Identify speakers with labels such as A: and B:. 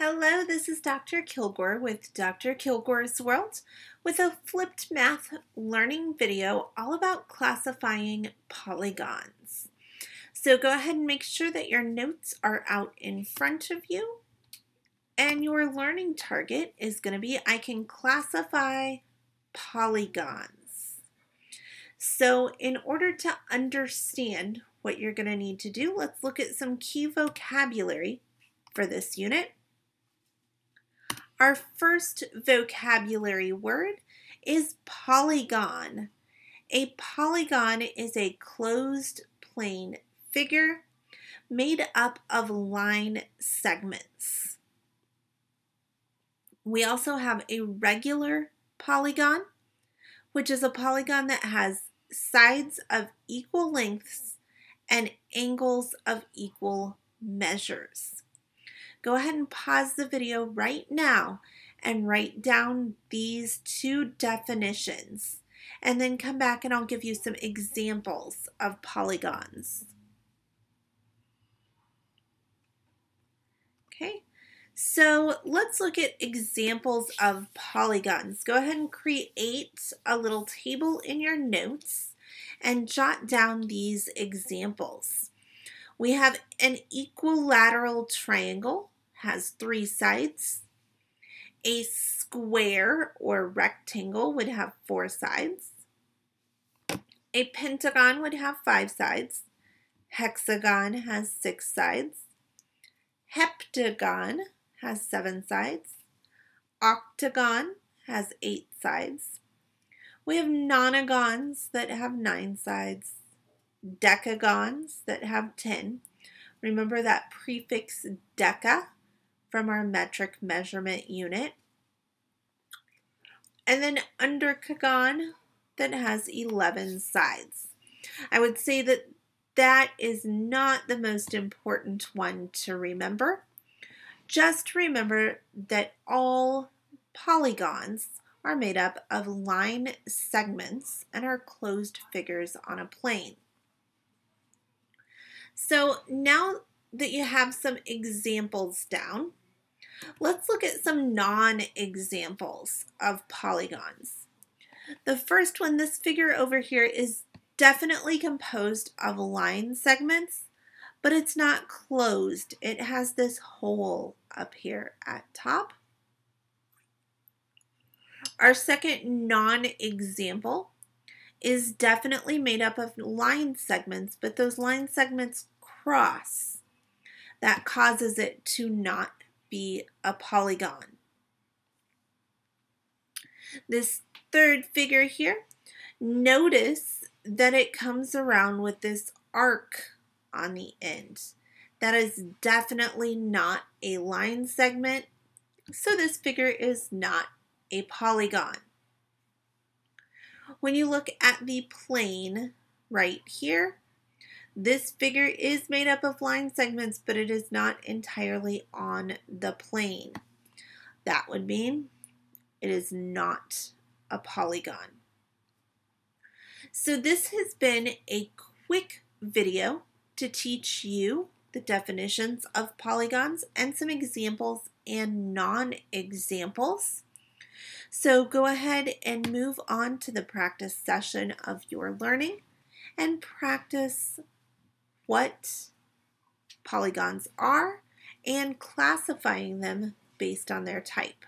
A: Hello, this is Dr. Kilgore with Dr. Kilgore's World with a flipped math learning video all about classifying polygons. So go ahead and make sure that your notes are out in front of you. And your learning target is going to be I can classify polygons. So in order to understand what you're going to need to do, let's look at some key vocabulary for this unit. Our first vocabulary word is polygon. A polygon is a closed plane figure made up of line segments. We also have a regular polygon, which is a polygon that has sides of equal lengths and angles of equal measures go ahead and pause the video right now and write down these two definitions and then come back and I'll give you some examples of polygons. Okay, so let's look at examples of polygons. Go ahead and create a little table in your notes and jot down these examples. We have an equilateral triangle, has three sides. A square or rectangle would have four sides. A pentagon would have five sides. Hexagon has six sides. Heptagon has seven sides. Octagon has eight sides. We have nonagons that have nine sides decagons that have 10. Remember that prefix deca from our metric measurement unit. And then undecagon that has 11 sides. I would say that that is not the most important one to remember. Just remember that all polygons are made up of line segments and are closed figures on a plane. So now that you have some examples down, let's look at some non-examples of polygons. The first one, this figure over here, is definitely composed of line segments, but it's not closed. It has this hole up here at top. Our second non-example is definitely made up of line segments, but those line segments cross. That causes it to not be a polygon. This third figure here, notice that it comes around with this arc on the end. That is definitely not a line segment, so this figure is not a polygon. When you look at the plane right here, this figure is made up of line segments, but it is not entirely on the plane. That would mean it is not a polygon. So this has been a quick video to teach you the definitions of polygons and some examples and non-examples. So go ahead and move on to the practice session of your learning and practice what polygons are and classifying them based on their type.